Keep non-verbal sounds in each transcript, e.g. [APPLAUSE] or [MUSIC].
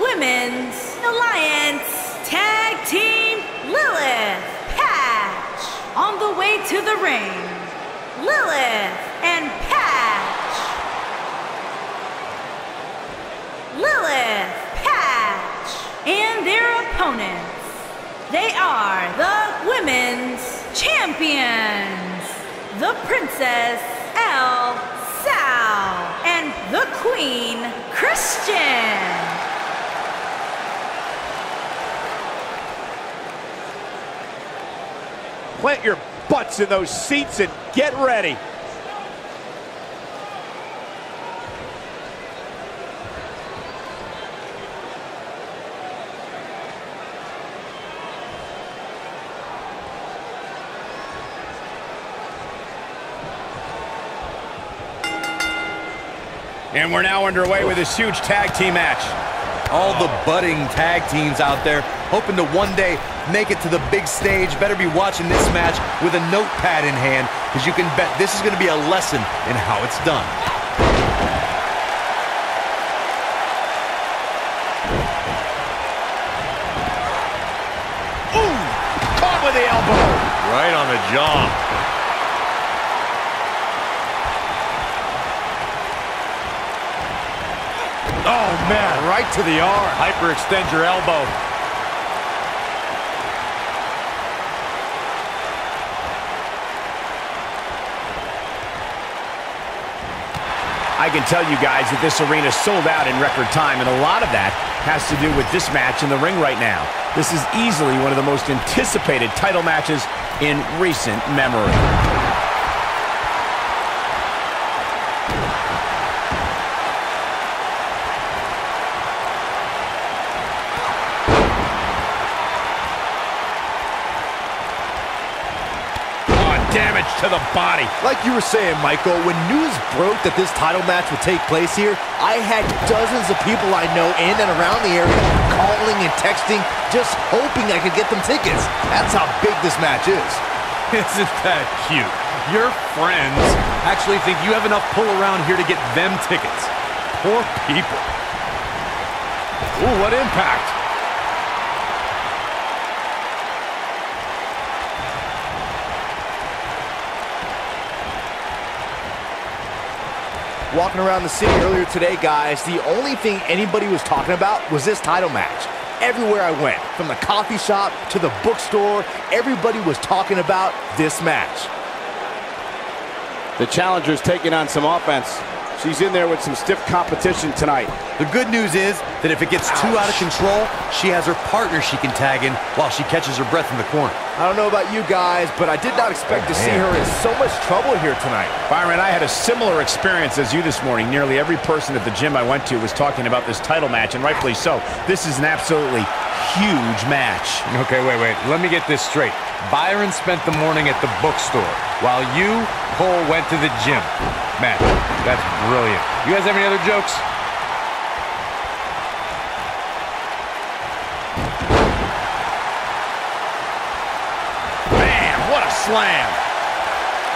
Women's Alliance Tag Team Lilith Patch on the way to the ring. Lilith and Patch. Lilith Patch and their opponents. They are the Women's Champions. The Princess El Sal and the Queen Christian. Plant your butts in those seats and get ready. And we're now underway with this huge tag team match. All the budding tag teams out there hoping to one day make it to the big stage. Better be watching this match with a notepad in hand because you can bet this is going to be a lesson in how it's done. Ooh, caught with the elbow. Right on the jaw. Oh, man, right to the arm. Hyperextend your elbow. I can tell you guys that this arena sold out in record time, and a lot of that has to do with this match in the ring right now. This is easily one of the most anticipated title matches in recent memory. Oh, damage to the body. Like you were saying, Michael, when news broke that this title match would take place here, I had dozens of people I know in and around the area calling and texting, just hoping I could get them tickets. That's how big this match is. [LAUGHS] Isn't that cute? Your friends actually think you have enough pull around here to get them tickets. Poor people. Ooh, what impact. Walking around the city earlier today, guys, the only thing anybody was talking about was this title match. Everywhere I went, from the coffee shop to the bookstore, everybody was talking about this match. The challenger's taking on some offense. She's in there with some stiff competition tonight. The good news is that if it gets too out of control, she has her partner she can tag in while she catches her breath in the corner. I don't know about you guys, but I did not expect to see her in so much trouble here tonight. Byron, I had a similar experience as you this morning. Nearly every person at the gym I went to was talking about this title match, and rightfully so. This is an absolutely huge match. Okay, wait, wait. Let me get this straight. Byron spent the morning at the bookstore, while you, Cole, went to the gym. Man, that's brilliant. You guys have any other jokes? Man, what a slam.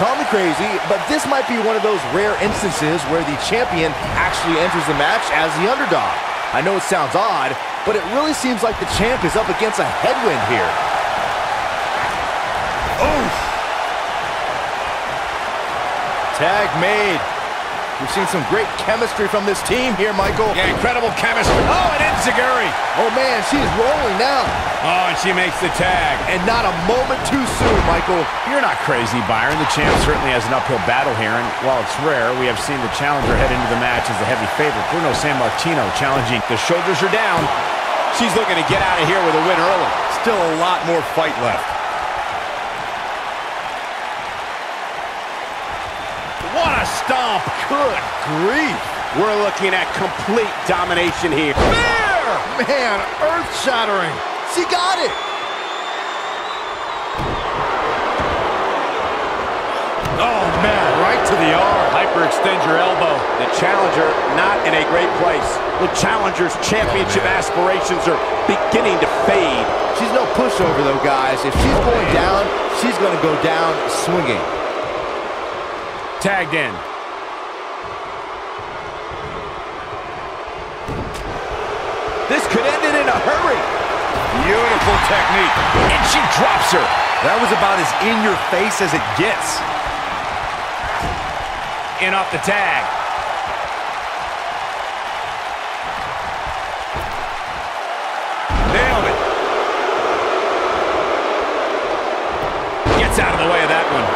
Call me crazy, but this might be one of those rare instances where the champion actually enters the match as the underdog. I know it sounds odd, but it really seems like the champ is up against a headwind here. Oof. Tag made. We've seen some great chemistry from this team here, Michael. Yeah, incredible chemistry. Oh, and Enziguri. Oh, man, she's rolling now. Oh, and she makes the tag. And not a moment too soon, Michael. You're not crazy, Byron. The champ certainly has an uphill battle here, and while it's rare, we have seen the challenger head into the match as the heavy favorite. Bruno Sammartino challenging. The shoulders are down. She's looking to get out of here with a win early. Still a lot more fight left. What a stomp. Good grief. We're looking at complete domination here. There! Man, earth-shattering. She got it. Oh, man, right to the arm. Hyperextend your elbow. The challenger not in a great place. The challenger's championship oh, aspirations are beginning to fade. She's no pushover, though, guys. If she's going down, she's going to go down swinging. Tagged in. This could end it in a hurry. Beautiful technique. And she drops her. That was about as in your face as it gets. In off the tag. Nailed it. Gets out of the way of that one.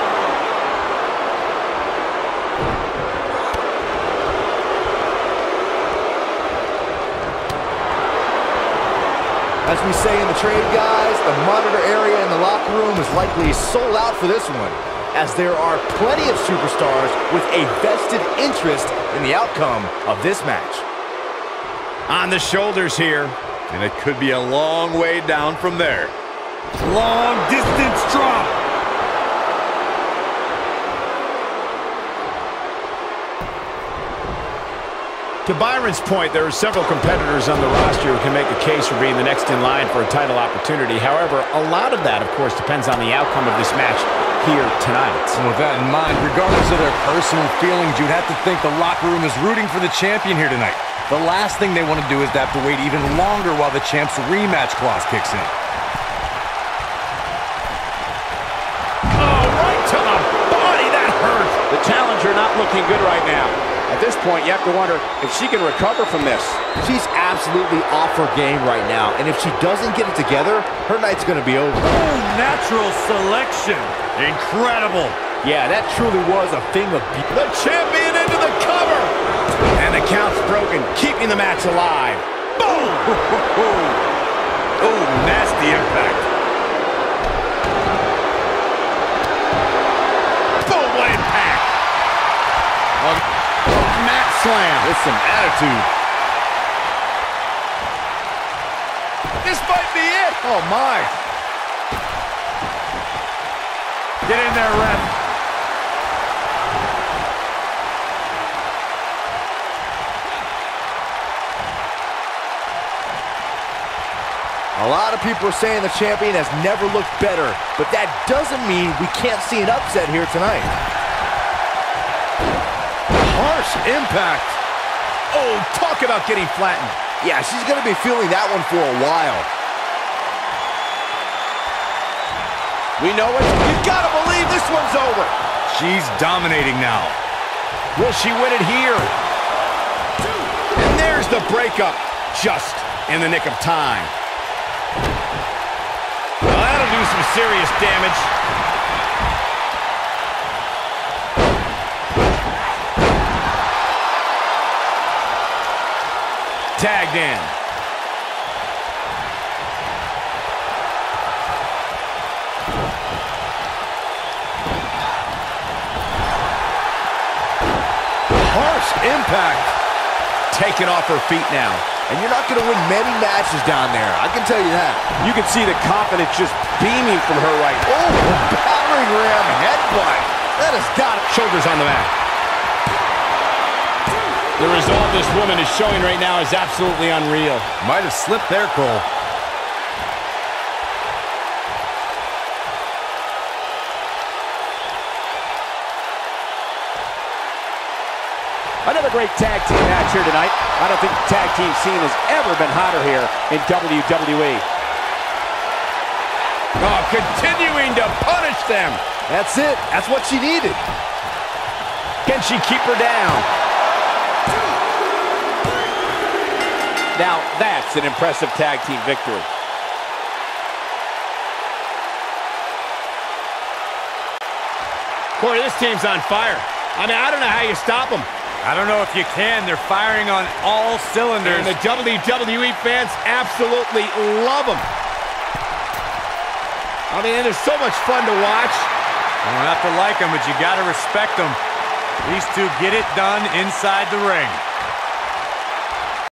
As we say in the trade, guys, the monitor area in the locker room is likely sold out for this one, as there are plenty of superstars with a vested interest in the outcome of this match. On the shoulders here. And it could be a long way down from there. Long distance drop. To Byron's point, there are several competitors on the roster who can make a case for being the next in line for a title opportunity. However, a lot of that, of course, depends on the outcome of this match here tonight. And with that in mind, regardless of their personal feelings, you'd have to think the locker room is rooting for the champion here tonight. The last thing they want to do is to have to wait even longer while the champ's rematch clause kicks in. Oh, right to the body. That hurt. The challenger not looking good right now. At this point, you have to wonder if she can recover from this. She's absolutely off her game right now, and if she doesn't get it together, her night's going to be over. Oh, natural selection. Incredible. Yeah, that truly was a thing of beauty. The champion into the cover. And the count's broken, keeping the match alive. Boom! [LAUGHS] Oh, nasty impact. Slam. With some attitude. This might be it. Oh, my. Get in there, ref. A lot of people are saying the champion has never looked better, but that doesn't mean we can't see an upset here tonight. Harsh impact. Oh, talk about getting flattened. Yeah, she's going to be feeling that one for a while. We know it. You've gotta believe this one's over. She's dominating now. Will she win it here? And there's the breakup, just in the nick of time. Well, that'll do some serious damage. Tagged in. Harsh impact. Taken off her feet now. And you're not going to win many matches down there. I can tell you that. You can see the confidence just beaming from her right now. Oh, battering ram headbutt. That has got it. Shoulders on the mat. The resolve this woman is showing right now is absolutely unreal. Might have slipped there, Cole. Another great tag team match here tonight. I don't think the tag team scene has ever been hotter here in WWE. Oh, continuing to punish them. That's it. That's what she needed. Can she keep her down? Now that's an impressive tag team victory. Corey, this team's on fire. I mean, I don't know how you stop them. I don't know if you can. They're firing on all cylinders. And the WWE fans absolutely love them. I mean, they're so much fun to watch. You don't have to like them, but you got to respect them. These two get it done inside the ring.